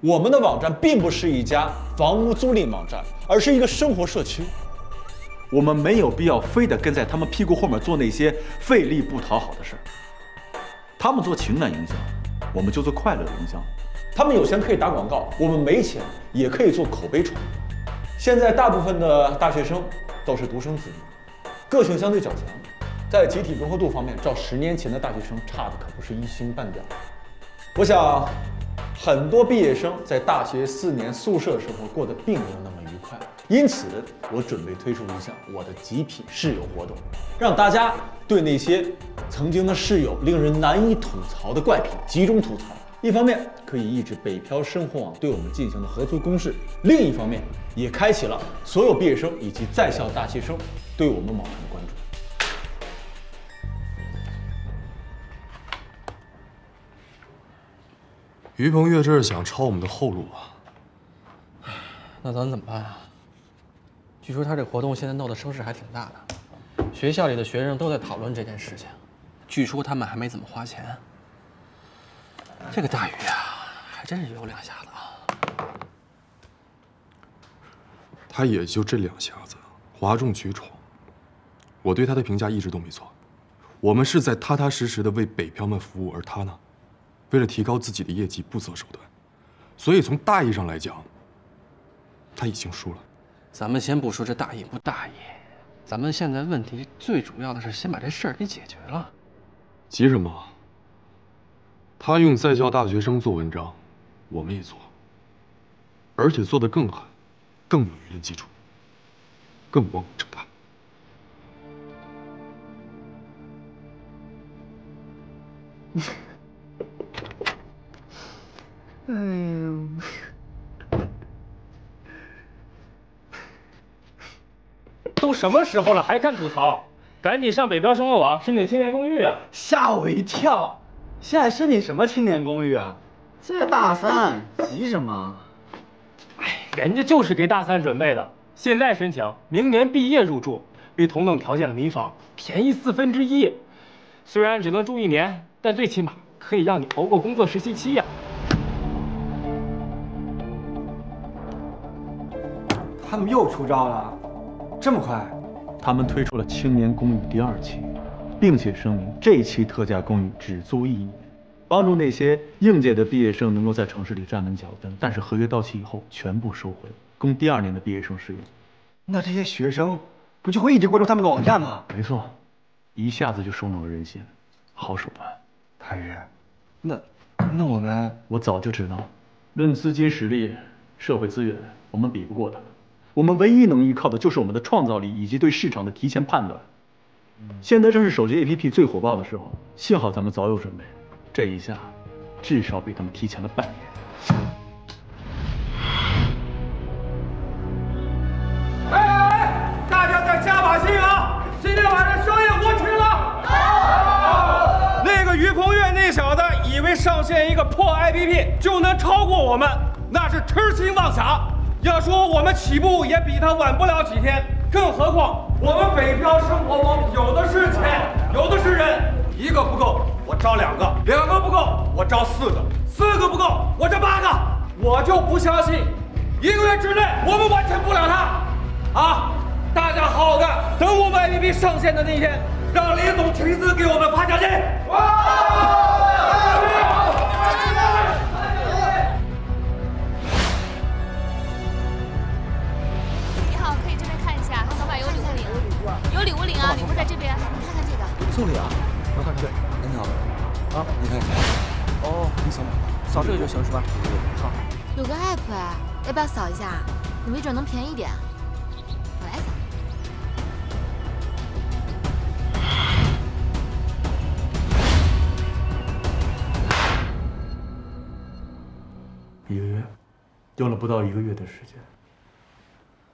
我们的网站并不是一家房屋租赁网站，而是一个生活社区。我们没有必要非得跟在他们屁股后面做那些费力不讨好的事儿。他们做情感营销，我们就做快乐营销。他们有钱可以打广告，我们没钱也可以做口碑传播。现在大部分的大学生都是独生子女，个性相对较强，在集体融合度方面，照十年前的大学生差的可不是一星半点。我想，很多毕业生在大学四年宿舍生活过得并没有那么愉快，因此我准备推出一项我的极品室友活动，让大家对那些曾经的室友令人难以吐槽的怪癖集中吐槽。一方面可以抑制北漂生活网对我们进行的合租攻势，另一方面也开启了所有毕业生以及在校大学生对我们网站的关注。于鹏岳这是想抄我们的后路啊！那咱怎么办啊？据说他这活动现在闹得声势还挺大的，学校里的学生都在讨论这件事情。据说他们还没怎么花钱。这个大宇啊，还真是有两下子啊！他也就这两下子，哗众取宠。我对他的评价一直都没错，我们是在踏踏实实的为北漂们服务，而他呢，为了提高自己的业绩不择手段。所以从大义上来讲，他已经输了。咱们先不说这大义不大义，咱们现在问题最主要的是先把这事儿给解决了。急什么？他用在校大学生做文章，我们也做，而且做得更狠，更有舆论基础，更不正大。哎呦！都什么时候了，还看吐槽？赶紧上北漂生活网申请青年公寓啊！吓我一跳！现在申请什么青年公寓啊？这大三，急什么？哎，人家就是给大三准备的，现在申请，明年毕业入住，比同等条件的民房便宜四分之一。虽然只能住一年，但最起码可以让你熬过工作实习期呀。他们又出招了，这么快？他们推出了青年公寓第二期。并且声明，这期特价公寓只租一年，帮助那些应届的毕业生能够在城市里站稳脚跟。但是合约到期以后全部收回，供第二年的毕业生使用。那这些学生不就会一直关注他们的网站吗？没错，一下子就收拢了人心，好手段。太岳，那那我们，我早就知道，论资金实力、社会资源，我们比不过他们。我们唯一能依靠的就是我们的创造力以及对市场的提前判断。现在正是手机 APP 最火爆的时候，幸好咱们早有准备，这一下至少比他们提前了半年。哎哎哎！大家再加把劲啊！今天晚上商业活请了。那个于鹏岳那小子以为上线一个破 APP 就能超过我们，那是痴心妄想。要说我们起步也比他晚不了几天，更何况。我们北漂生活网有的是钱，有的是人，一个不够，我招两个；两个不够，我招四个；四个不够，我招八个。我就不相信，一个月之内我们完成不了它。啊，大家好好干，等我们 APP 上线的那天，让李总亲自给我们发奖金。哇啊！礼物在这边，你看看这个。送礼啊！我看对，你好。啊，你看。哦，你扫码，扫这个就行是吧？好。有个 app 哎，要不要扫一下？你没准能便宜点。我来扫。一个月，用了不到一个月的时间。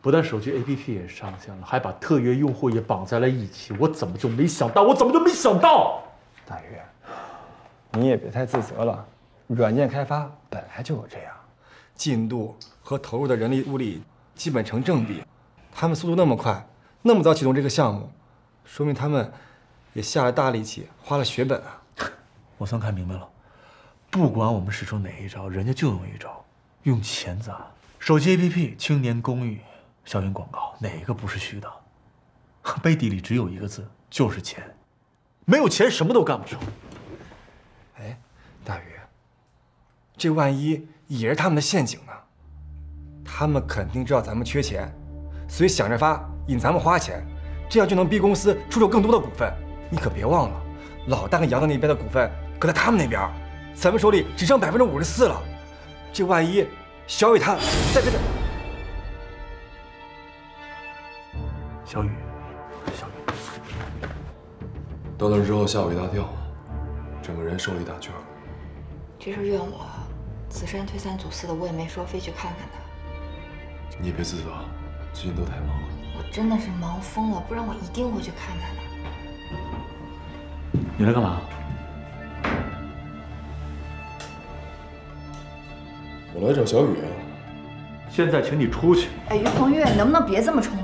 不但手机 APP 也上线了，还把特约用户也绑在了一起。我怎么就没想到？我怎么就没想到？大鱼，你也别太自责了。软件开发本来就有这样，进度和投入的人力物力基本成正比。他们速度那么快，那么早启动这个项目，说明他们也下了大力气，花了血本啊。我算看明白了，不管我们使出哪一招，人家就用一招。用钱砸。手机 APP、青年公寓、校园广告，哪个不是虚的？背地里只有一个字，就是钱。没有钱，什么都干不成。哎，大宇，这万一也是他们的陷阱呢？他们肯定知道咱们缺钱，所以想着法引咱们花钱，这样就能逼公司出售更多的股份。你可别忘了，老大跟杨子那边的股份搁在他们那边，咱们手里只剩百分之五十四了。这万一……小雨他再跟小雨，小雨，到那之后吓我一大跳，整个人瘦了一大圈。这事怨我，紫杉推三阻四的，我也没说非去看看他。你也别自责，最近都太忙了。我真的是忙疯了，不然我一定会去看他的。你来干嘛？我来找小雨啊！现在请你出去。哎，于鹏岳，你能不能别这么冲动？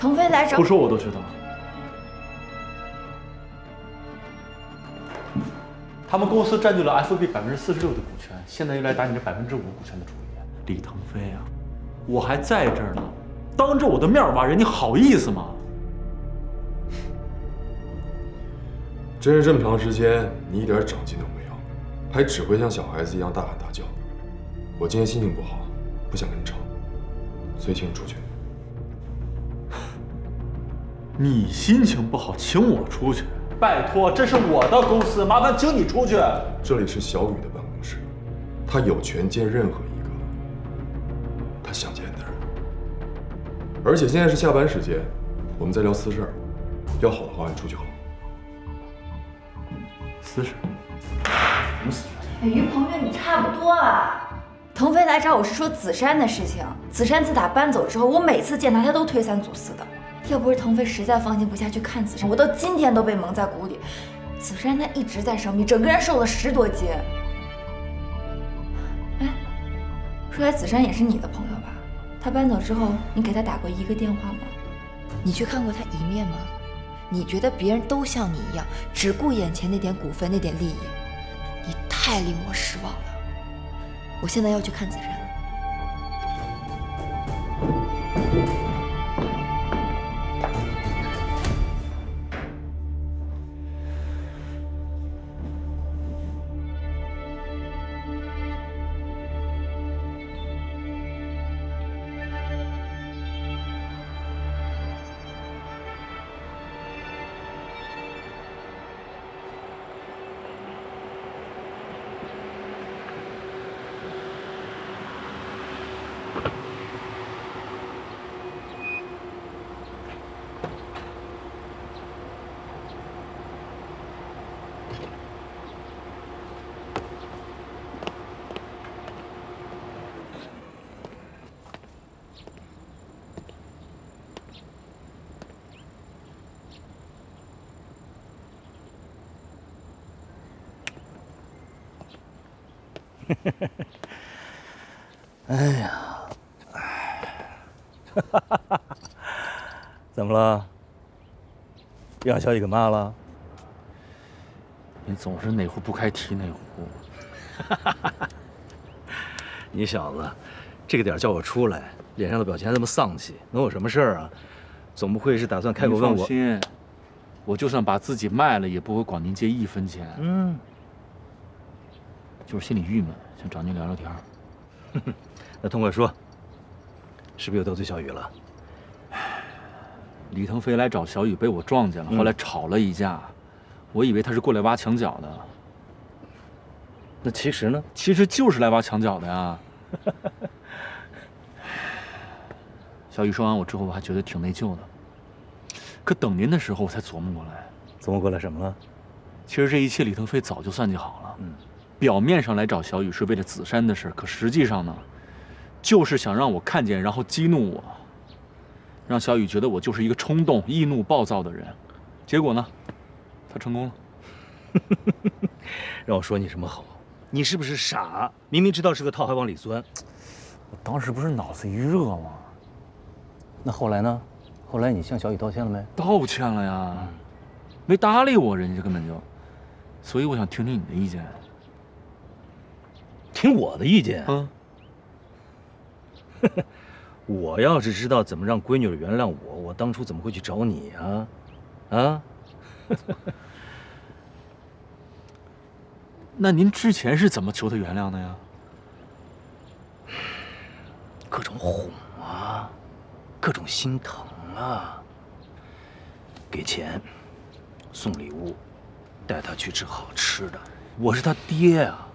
腾飞来找……不说我都知道。他们公司占据了 FB 百分之四十六的股权，现在又来打你这百分之五股权的主意。李腾飞啊，我还在这儿呢，当着我的面挖人，你好意思吗？真是这么长时间，你一点长进都没有，还只会像小孩子一样大喊大叫。我今天心情不好，不想跟你吵，所以请你出去。你心情不好，请我出去？拜托，这是我的公司，麻烦请你出去。这里是小雨的办公室，他有权见任何一个他想见的人。而且现在是下班时间，我们在聊私事儿，要好的话你出去好。私事？什么私事？于鹏岳，你差不多啊。腾飞来找我是说紫珊的事情。紫珊自打搬走之后，我每次见他，他都推三阻四的。要不是腾飞实在放心不下去看紫杉，我到今天都被蒙在鼓里。紫杉她一直在生病，整个人瘦了十多斤。哎，说来紫杉也是你的朋友吧？她搬走之后，你给她打过一个电话吗？你去看过她一面吗？你觉得别人都像你一样，只顾眼前那点股份、那点利益？你太令我失望了。我现在要去看紫杉。哎呀，哎，怎么了？让小雨给骂了？你总是哪壶不开提哪壶。你小子，这个点叫我出来，脸上的表情还这么丧气，能有什么事儿啊？总不会是打算开口问我？放心，我就算把自己卖了，也不会管您借一分钱。嗯。就是心里郁闷，想找您聊聊天。那痛快说，是不是又得罪小雨了？李腾飞来找小雨，被我撞见了，后来吵了一架，我以为他是过来挖墙脚的。那其实呢？其实就是来挖墙脚的呀。小雨说完我之后，我还觉得挺内疚的。可等您的时候，我才琢磨过来。琢磨过来什么了？其实这一切，李腾飞早就算计好了。嗯。表面上来找小雨是为了紫杉的事，可实际上呢，就是想让我看见，然后激怒我，让小雨觉得我就是一个冲动、易怒、暴躁的人。结果呢，他成功了。让我说你什么好？你是不是傻？明明知道是个套，还往里钻。我当时不是脑子一热吗？那后来呢？后来你向小雨道歉了没？道歉了呀，没搭理我，人家根本就。所以我想听听你的意见。听我的意见，啊，我要是知道怎么让闺女儿原谅我，我当初怎么会去找你啊？啊？那您之前是怎么求她原谅的呀？各种哄啊，各种心疼啊，给钱，送礼物，带她去吃好吃的。我是她爹啊，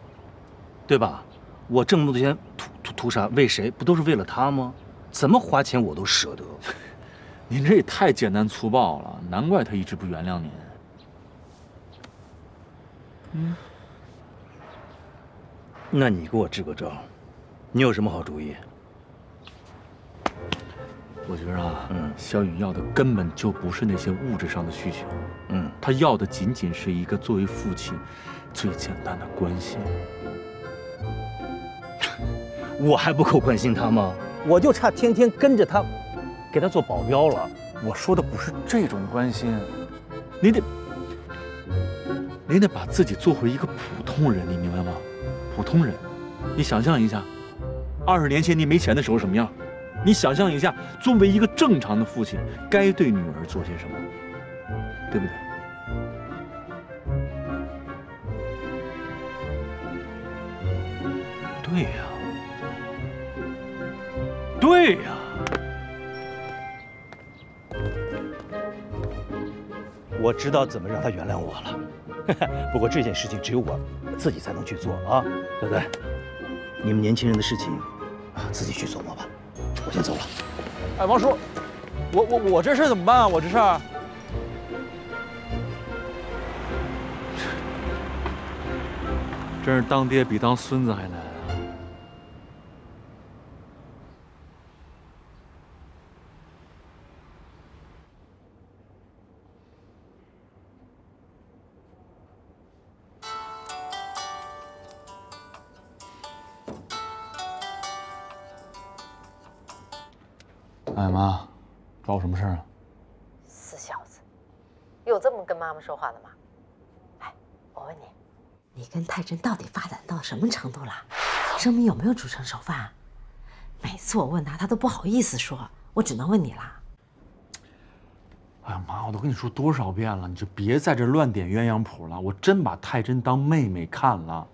对吧？我挣那么多钱图图图啥？为谁？不都是为了他吗？怎么花钱我都舍得。您这也太简单粗暴了，难怪他一直不原谅您。嗯，那你给我支个招，你有什么好主意？我觉着啊，嗯，小雨要的根本就不是那些物质上的需求，嗯，他要的仅仅是一个作为父亲最简单的关心。我还不够关心他吗？我就差天天跟着他，给他做保镖了。我说的不是这种关心，你得，你得把自己做回一个普通人，你明白吗？普通人，你想象一下，二十年前你没钱的时候什么样？你想象一下，作为一个正常的父亲，该对女儿做些什么，对不对？对呀，对呀。我知道怎么让他原谅我了，不过这件事情只有我自己才能去做啊，对不对？你们年轻人的事情，自己去琢磨吧。我先走了。哎，王叔，我我我这事怎么办啊？我这事儿，真是当爹比当孙子还难妈妈说话了吗？哎，我问你，你跟泰真到底发展到什么程度了？生米有没有煮成熟饭？每次我问他，他都不好意思说，我只能问你了。哎呀妈，我都跟你说多少遍了，你就别在这乱点鸳鸯谱了。我真把泰真当妹妹看了。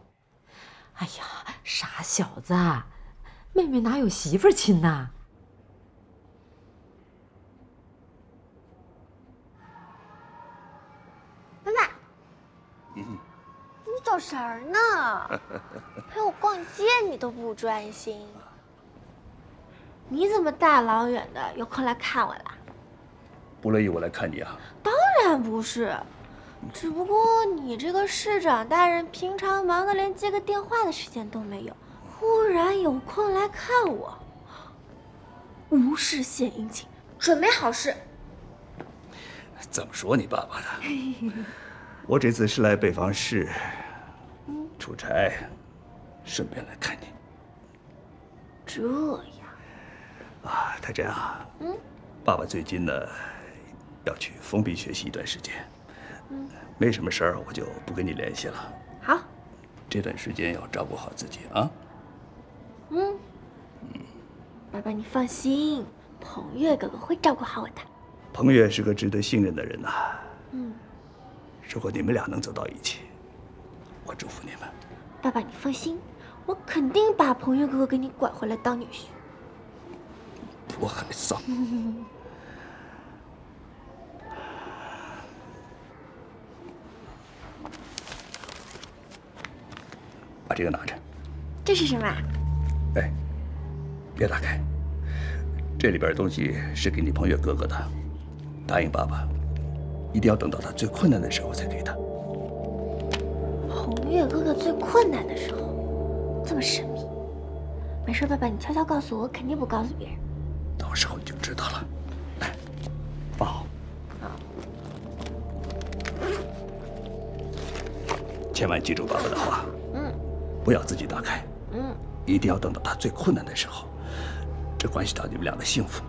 哎呀，傻小子，妹妹哪有媳妇亲呐？妈妈，你走神儿呢？陪我逛街你都不专心，你怎么大老远的有空来看我啦？不乐意我来看你啊？当然不是，只不过你这个市长大人平常忙得连接个电话的时间都没有，忽然有空来看我，无事献殷勤，准没好事。怎么说你爸爸的？我这次是来北方市出差，顺便来看你。这样啊，太真啊，嗯，爸爸最近呢要去封闭学习一段时间，嗯，没什么事儿，我就不跟你联系了。好，这段时间要照顾好自己啊。嗯，爸爸你放心，彭越哥哥会照顾好我的。彭越是个值得信任的人呐。嗯，如果你们俩能走到一起，我祝福你们。爸爸你放心，我肯定把彭越哥哥给你拐回来当女婿。多害臊！把这个拿着。这是什么？哎，别打开。这里边的东西是给你彭越哥哥的，答应爸爸，一定要等到他最困难的时候才给他。彭越哥哥最困难的时候，这么神秘。没事，爸爸，你悄悄告诉我，我肯定不告诉别人。到时候你就知道了。来，放好。千万记住爸爸的话，嗯，不要自己打开，嗯，一定要等到他最困难的时候，这关系到你们俩的幸福。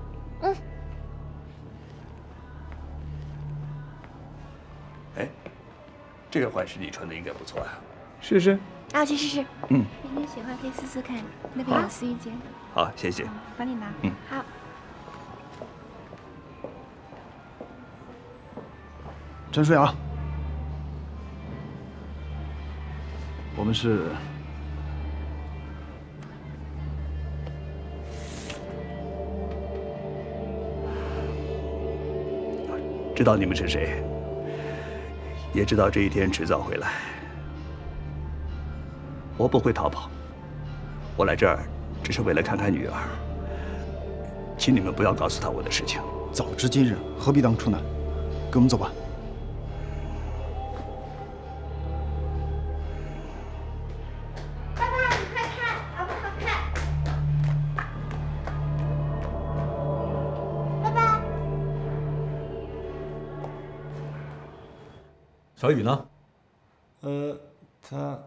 这个款式你穿的应该不错啊。试试。啊我去试试。嗯，明天喜欢可以试试看，那边有试衣间。好，谢谢。帮你拿。嗯，好。沉睡啊！我们是知道你们是谁，也知道这一天迟早会来。我不会逃跑，我来这儿只是为了看看女儿。请你们不要告诉她我的事情。早知今日，何必当初呢？跟我们走吧。小雨呢？呃，他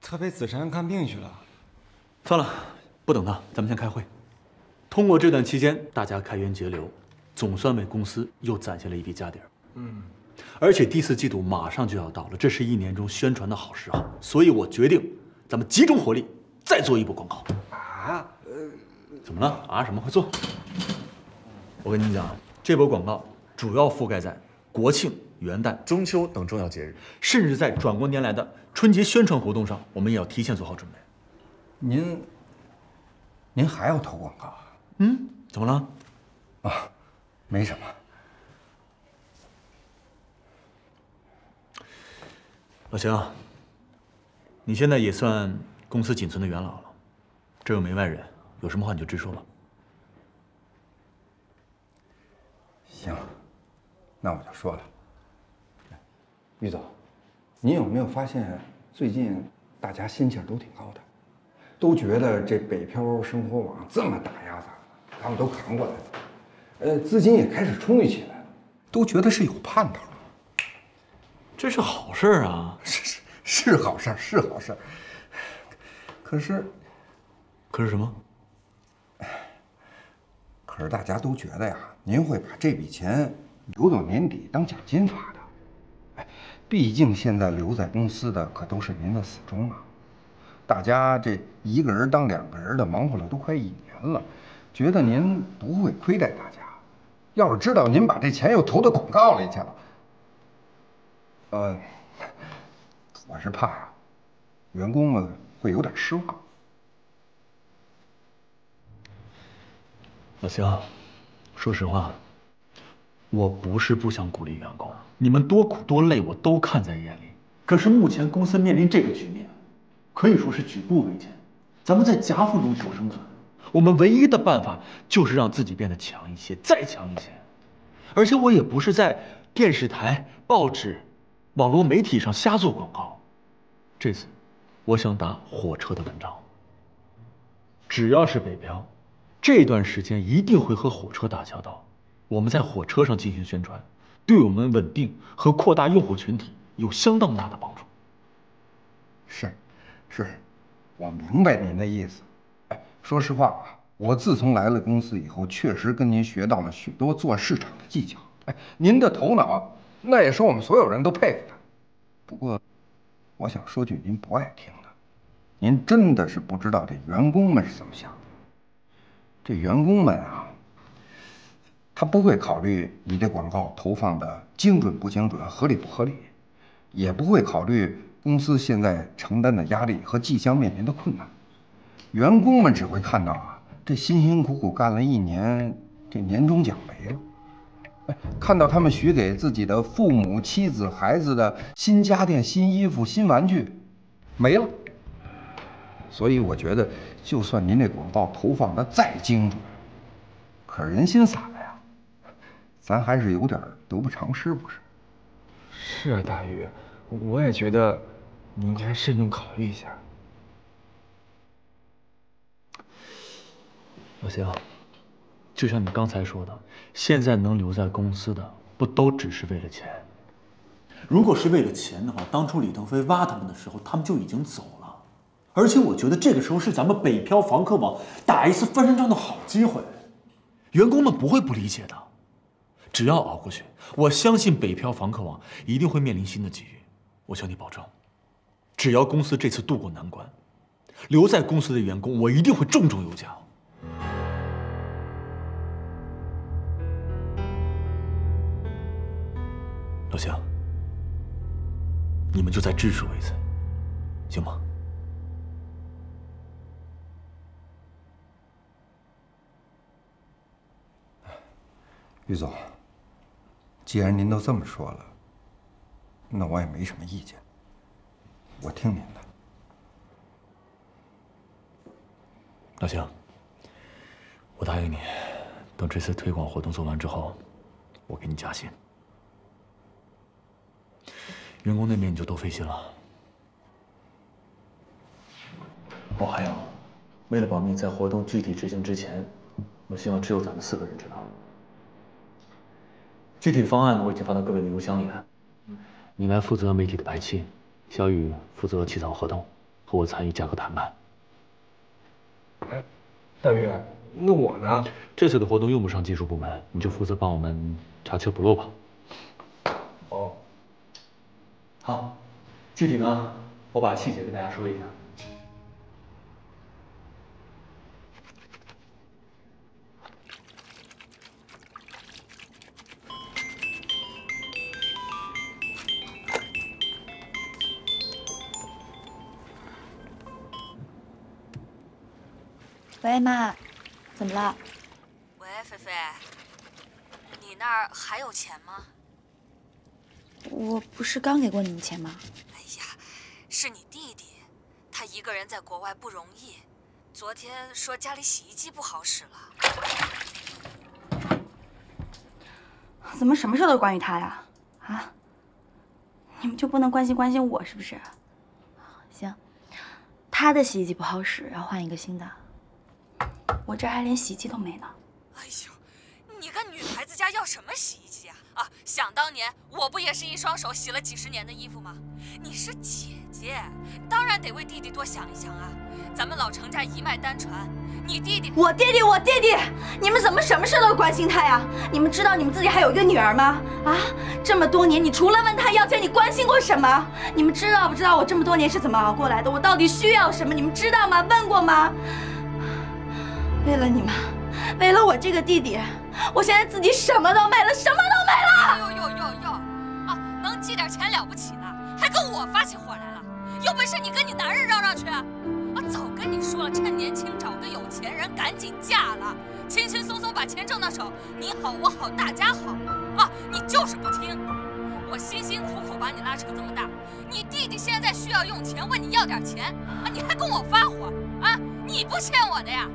他陪子珊看病去了。算了，不等他，咱们先开会。通过这段期间，大家开源节流，总算为公司又攒下了一笔家底儿。嗯，而且第四季度马上就要到了，这是一年中宣传的好时候，所以我决定，咱们集中火力，再做一波广告。啊？呃，怎么了？啊什么？快坐。我跟你讲，这波广告主要覆盖在国庆、元旦、中秋等重要节日，甚至在转过年来的春节宣传活动上，我们也要提前做好准备。您您还要投广告啊？嗯，怎么了？啊，没什么。老邢，你现在也算公司仅存的元老了，这又没外人，有什么话你就直说吧。行，那我就说了。于总，您有没有发现最近大家心气儿都挺高的，都觉得这北漂生活网这么打压咱们，咱们都扛过来了，呃，资金也开始充裕起来了，都觉得是有盼头了。这是好事儿啊！是是是好事儿，是好事儿。可是，可是什么？可是大家都觉得呀，您会把这笔钱留到年底当奖金发的。哎，毕竟现在留在公司的可都是您的死忠啊。大家这一个人当两个人的，忙活了都快一年了，觉得您不会亏待大家。要是知道您把这钱又投到广告里去了，呃，我是怕呀，员工们会有点失望。老邢，说实话，我不是不想鼓励员工，你们多苦多累我都看在眼里。可是目前公司面临这个局面，可以说是举步维艰，咱们在夹缝中求生存。我们唯一的办法就是让自己变得强一些，再强一些。而且我也不是在电视台、报纸、网络媒体上瞎做广告。这次，我想打火车的文章。只要是北漂，这段时间一定会和火车打交道。我们在火车上进行宣传，对我们稳定和扩大用户群体有相当大的帮助。是，是，我明白您的意思。哎，说实话啊，我自从来了公司以后，确实跟您学到了许多做市场的技巧。哎，您的头脑，那也是我们所有人都佩服的。不过，我想说句您不爱听的，您真的是不知道这员工们是怎么想的。这员工们啊，他不会考虑你这广告投放的精准不精准、合理不合理，也不会考虑公司现在承担的压力和即将面临的困难。员工们只会看到啊，这辛辛苦苦干了一年，这年终奖没了。哎，看到他们许给自己的父母、妻子、孩子的新家电、新衣服、新玩具，没了。所以我觉得，就算您这广告投放的再精准，可是人心散，咱还是有点得不偿失，不是？是啊，大宇，我也觉得你应该慎重考虑一下。老邢，就像你刚才说的，现在能留在公司的不都只是为了钱？如果是为了钱的话，当初李腾飞挖他们的时候，他们就已经走了。而且我觉得这个时候是咱们北漂房客网打一次翻身仗的好机会，员工们不会不理解的。只要熬过去，我相信北漂房客网一定会面临新的机遇。我向你保证，只要公司这次渡过难关，留在公司的员工我一定会重重有奖。老乡，你们就再支持我一次，行吗？于总，既然您都这么说了，那我也没什么意见，我听您的。老乡，我答应你，等这次推广活动做完之后，我给你加薪。员工那边你就多费心了。哦，还有，为了保密，在活动具体执行之前，我希望只有咱们四个人知道。具体方案我已经发到各位的邮箱里了。你来负责媒体的排期，小雨负责起草合同，和我参与价格谈判。哎，大宇，那我呢？这次的活动用不上技术部门，你就负责帮我们查缺补漏吧。哦。好，具体呢，我把细节跟大家说一下。喂，妈，怎么了？喂，菲菲，你那儿还有钱吗？我不是刚给过你们钱吗？哎呀，是你弟弟，他一个人在国外不容易，昨天说家里洗衣机不好使了。怎么什么事都关于他呀？啊？你们就不能关心关心我是不是？行，他的洗衣机不好使，要换一个新的。我这还连洗衣机都没呢。哎呦，你个女孩子家要什么洗衣机啊？啊，想当年我不也是一双手洗了几十年的衣服吗？你是姐姐，当然得为弟弟多想一想啊。咱们老程家一脉单传，你弟弟……我弟弟，我弟弟，你们怎么什么事都关心他呀？你们知道你们自己还有一个女儿吗？啊，这么多年，你除了问他要钱，你关心过什么？你们知道不知道我这么多年是怎么熬过来的？我到底需要什么？你们知道吗？问过吗？为了你们，为了我这个弟弟，我现在自己什么都没了，什么都没了。呦呦呦呦！啊，能寄点钱了不起呢，还跟我发起火来了？有本事你跟你男人嚷嚷去！啊，早跟你说了，趁年轻找个有钱人，赶紧嫁了，轻轻松松把钱挣到手，你好我好大家好。啊，你就是不听！我辛辛苦苦把你拉扯这么大，你弟弟现在需要用钱，问你要点钱，啊，你还跟我发火？啊，你不欠我的呀！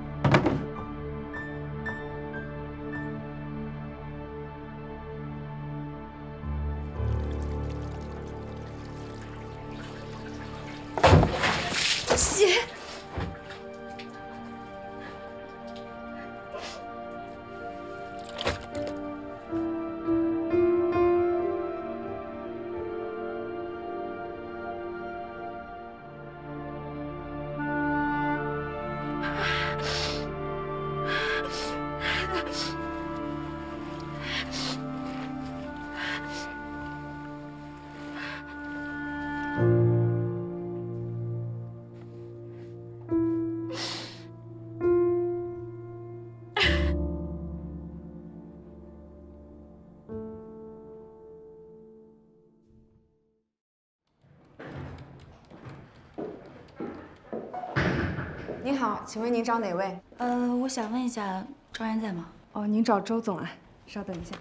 好，请问您找哪位？呃，我想问一下，庄然在吗？哦，您找周总啊，稍等一下。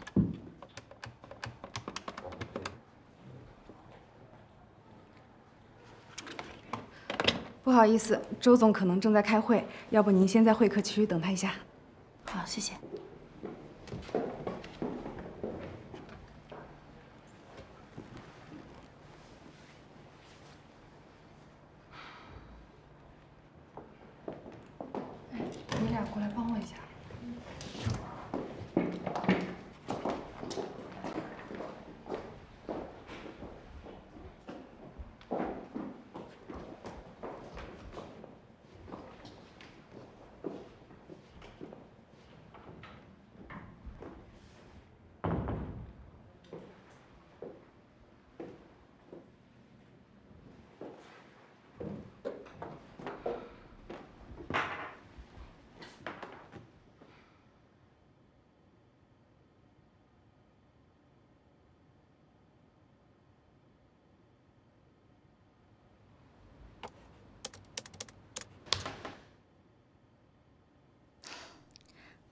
不好意思，周总可能正在开会，要不您先在会客区等他一下。好，谢谢。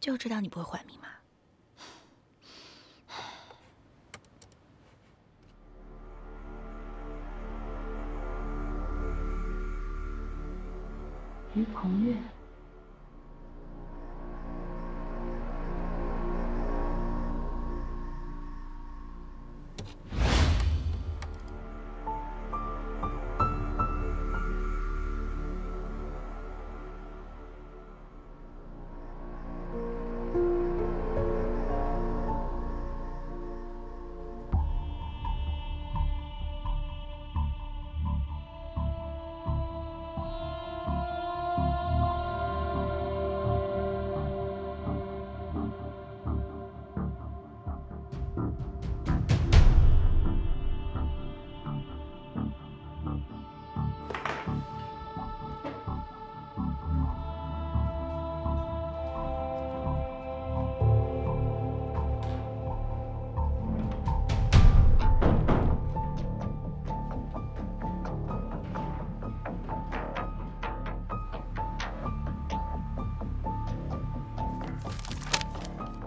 就知道你不会换密码。于鹏月。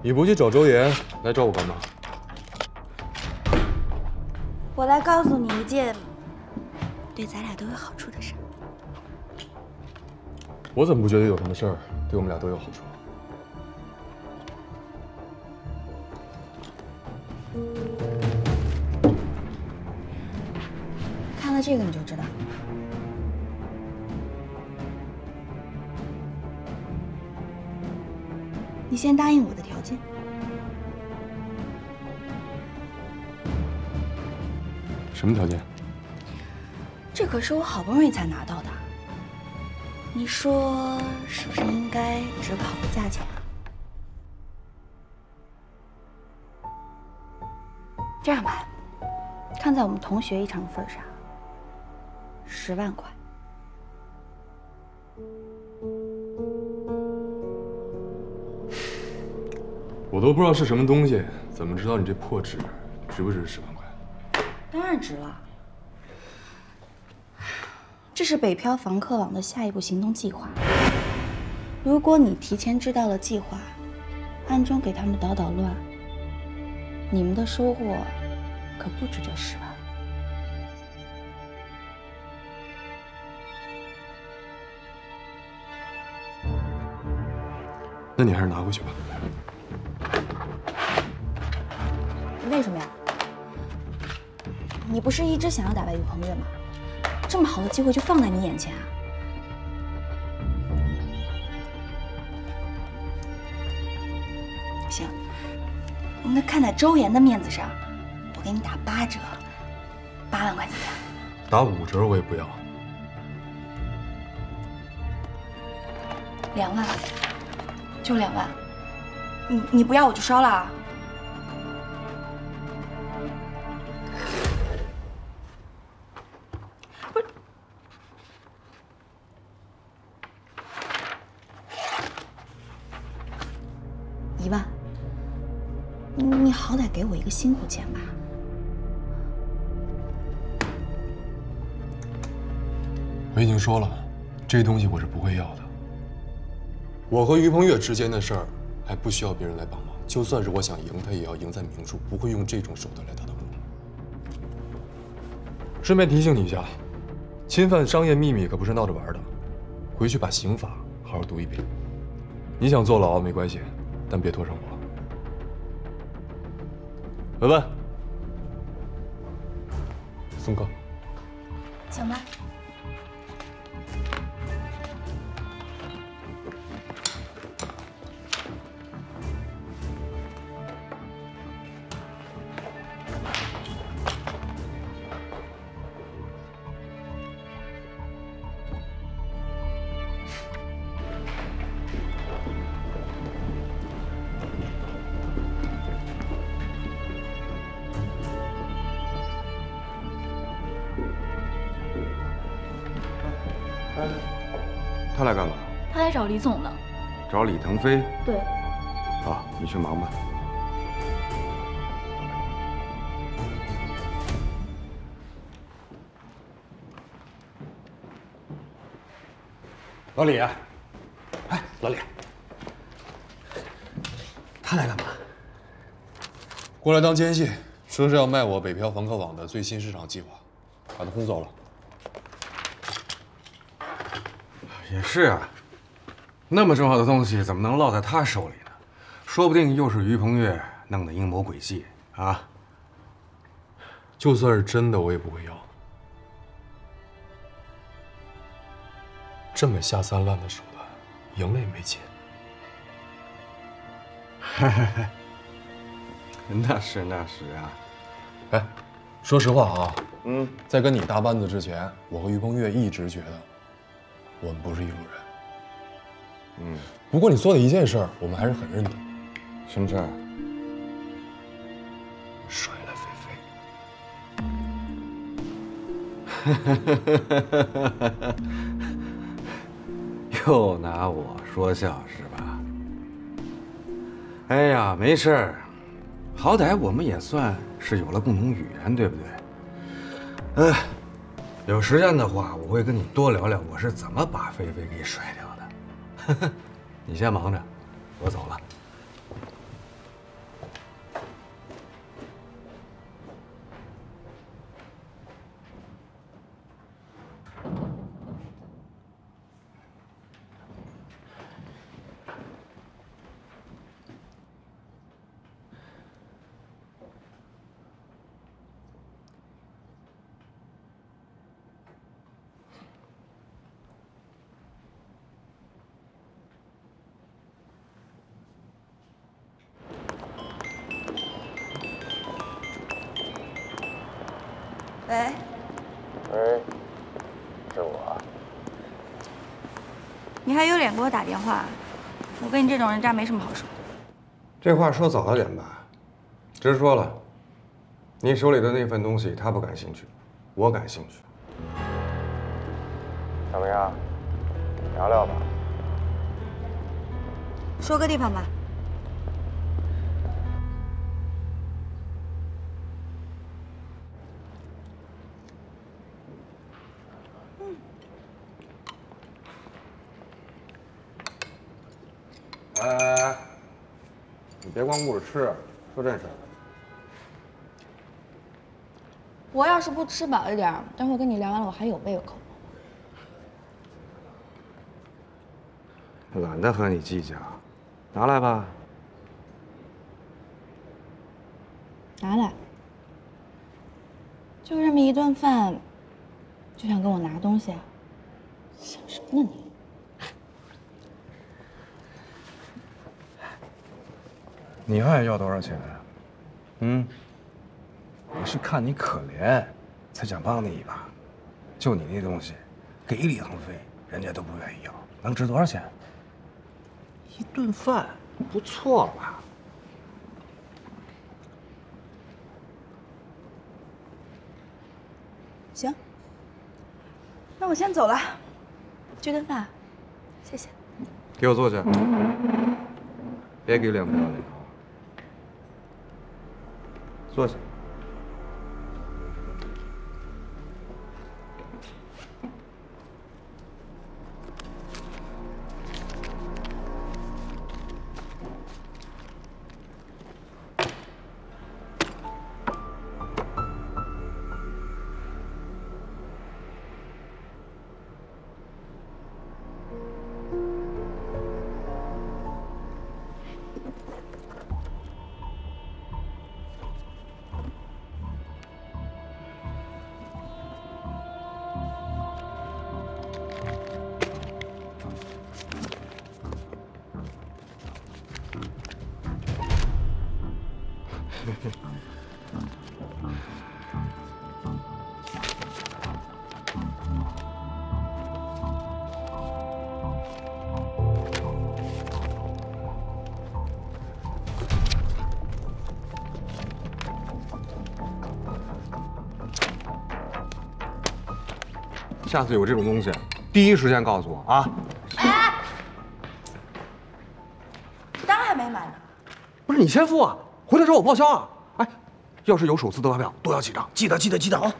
你不去找周岩，来找我干嘛？我来告诉你一件对咱俩都有好处的事儿。我怎么不觉得有什么事儿对我们俩都有好处？看了这个你就知道。你先答应我什么条件？这可是我好不容易才拿到的，你说是不是应该只考个价钱啊？这样吧，看在我们同学一场的份上，十万块。我都不知道是什么东西，怎么知道你这破纸值不值十万块？当然值了。这是北漂房客网的下一步行动计划。如果你提前知道了计划，暗中给他们捣捣乱，你们的收获可不止这十万。那你还是拿回去吧。为什么呀？你不是一直想要打败于鹏月吗？这么好的机会就放在你眼前啊！行，那看在周岩的面子上，我给你打八折，八万块怎么样？打五折我也不要。两万，就两万。你你不要我就烧了啊！辛苦钱吧。我已经说了，这东西我是不会要的。我和于鹏月之间的事儿，还不需要别人来帮忙。就算是我想赢，他也要赢在明处，不会用这种手段来达到目的。顺便提醒你一下，侵犯商业秘密可不是闹着玩的，回去把刑法好好读一遍。你想坐牢没关系，但别拖上我。雯雯，送客。请吧。他来干嘛？他来找李总呢。找李腾飞。对。好，你去忙吧。老李，哎，老李，他来干嘛？过来当奸细，说是要卖我北漂房客网的最新市场计划，把他轰走了。也是啊，那么重要的东西怎么能落在他手里呢？说不定又是于鹏岳弄的阴谋诡计啊！就算是真的，我也不会要。这么下三滥的手段，赢了也没劲。那是那是啊。哎，说实话啊，嗯，在跟你搭班子之前，我和于鹏岳一直觉得我们不是一路人。嗯，不过你做的一件事儿，我们还是很认同。什么事儿？甩了菲菲。又拿我说笑是吧？哎呀，没事儿，好歹我们也算是有了共同语言，对不对？哎，有时间的话，我会跟你多聊聊我是怎么把菲菲给甩掉的。你先忙着，我走了。打电话？我跟你这种人渣没什么好说。这话说早了点吧，直说了。你手里的那份东西他不感兴趣，我感兴趣。怎么样？聊聊吧。说个地方吧。别光顾着吃，说正事儿。我要是不吃饱一点儿，待会儿跟你聊完了，我还有胃口。懒得和你计较，拿来吧。拿来。就这么一顿饭，就想跟我拿东西啊？想什么呢你？你爱要多少钱？嗯，我是看你可怜，才想帮你一把。就你那东西，给李腾飞，人家都不愿意要。能值多少钱？一顿饭，不错了吧？行，那我先走了。这顿饭，谢谢。给我坐下，别给脸不要脸。坐下。下。次有这种东西，第一时间告诉我啊！哎单还没买呢。不是你先付啊，回来找我报销啊！哎，要是有首次的发票，多要几张，记得记得记得啊！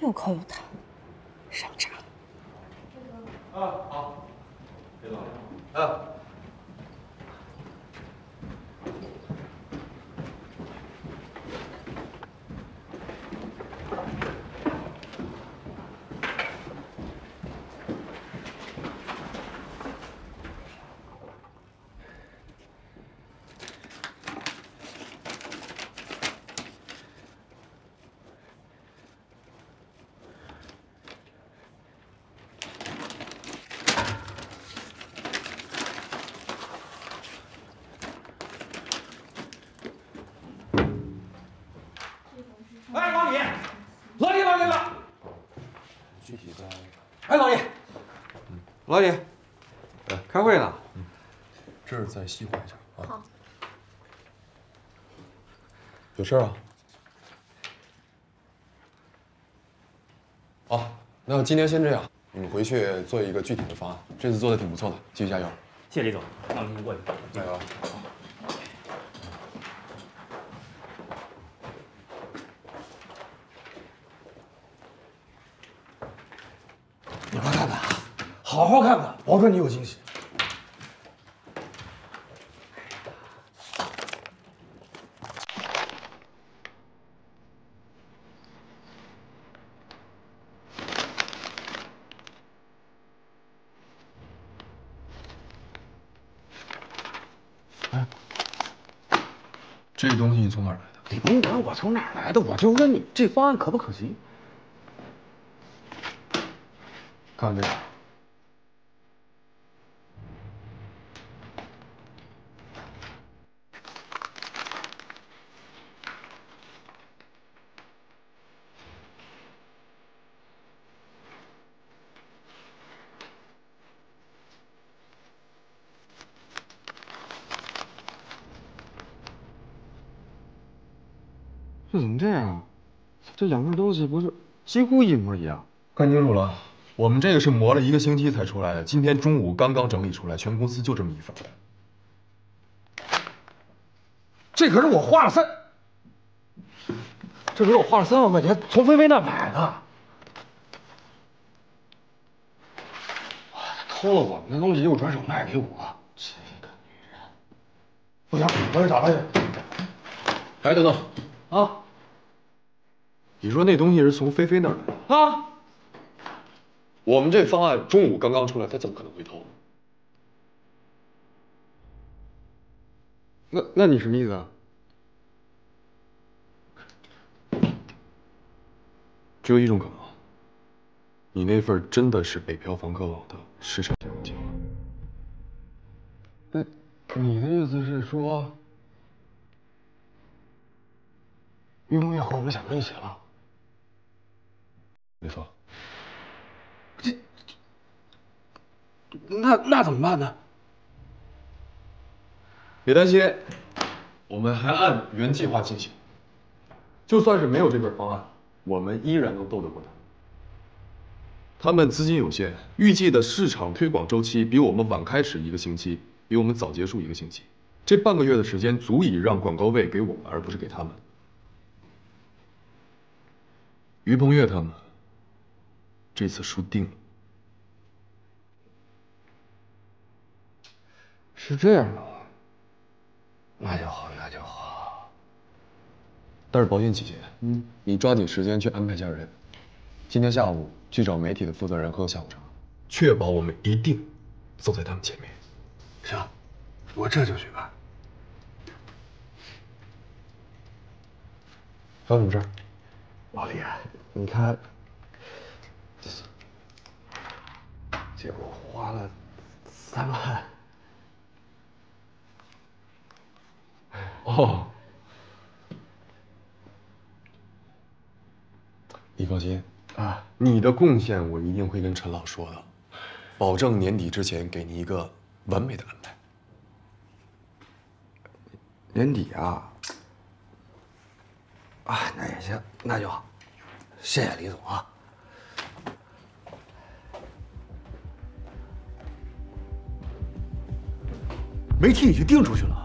又抠又烫，上账。啊，好，别老了。啊。哎，老李，老李，老李了。具体在，哎，老李，老李，开会呢。这儿再细化一下啊。好。有事啊？好，那今天先这样，你们回去做一个具体的方案。这次做的挺不错的，继续加油。谢谢李总，那我们先过去。加油啊！你快看看，好好看看，保准你有惊喜。这东西你从哪儿来的？你甭管我从哪儿来的，我就问你，这方案可不可行？看看这个。这怎么这样啊？这两份东西不是几乎一模一样？看清楚了，我们这个是磨了一个星期才出来的，今天中午刚刚整理出来，全公司就这么一份。这可是我花了三，这可是我花了三万块钱从菲菲那买的。偷了我们的东西又转手卖给我，这个女人！不行，我得找她去。哎，等等，啊你说那东西是从菲菲那儿来的？啊！我们这方案中午刚刚出来，他怎么可能会偷？那那你什么意思啊？只有一种可能，你那份真的是北漂房客网的市场调研计划。那你的意思是说，于梦月和我们想在一起了？没错。那那怎么办呢？别担心，我们还按原计划进行。就算是没有这份方案，我们依然能斗得过他。他们资金有限，预计的市场推广周期比我们晚开始一个星期，比我们早结束一个星期。这半个月的时间足以让广告位给我们，而不是给他们。于鹏越他们这次输定了。是这样的吗？那就好，那就好。但是保险起见，嗯，你抓紧时间去安排下人，今天下午去找媒体的负责人喝下午茶，确保我们一定走在他们前面。行，我这就去办。还有什么事儿？老李，你看，结果花了三万。哦，你放心啊，你的贡献我一定会跟陈老说的，保证年底之前给你一个完美的安排。年底啊，啊，那也行，那就好，谢谢李总啊。媒体已经定出去了，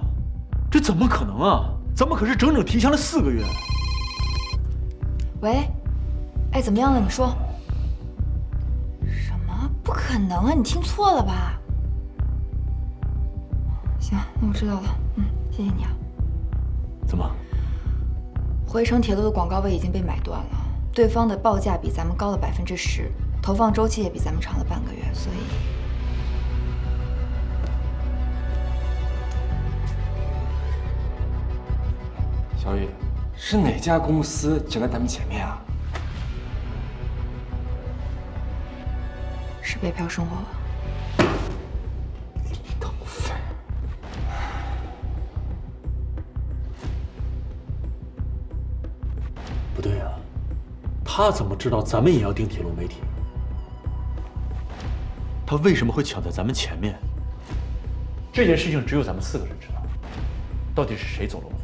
这怎么可能啊？咱们可是整整提前了四个月。喂，哎，怎么样了？你说。什么不可能啊！你听错了吧？行，那我知道了。嗯，谢谢你啊。怎么？回程铁路的广告位已经被买断了，对方的报价比咱们高了百分之十，投放周期也比咱们长了半个月，所以小雨，是哪家公司抢在咱们前面啊？是北漂生活。不对啊，他怎么知道咱们也要订铁路媒体？他为什么会抢在咱们前面？这件事情只有咱们四个人知道，到底是谁走漏了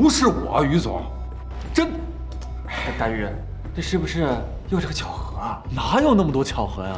不是我，于总，真。大玉，这是不是又是个巧合啊？哪有那么多巧合呀？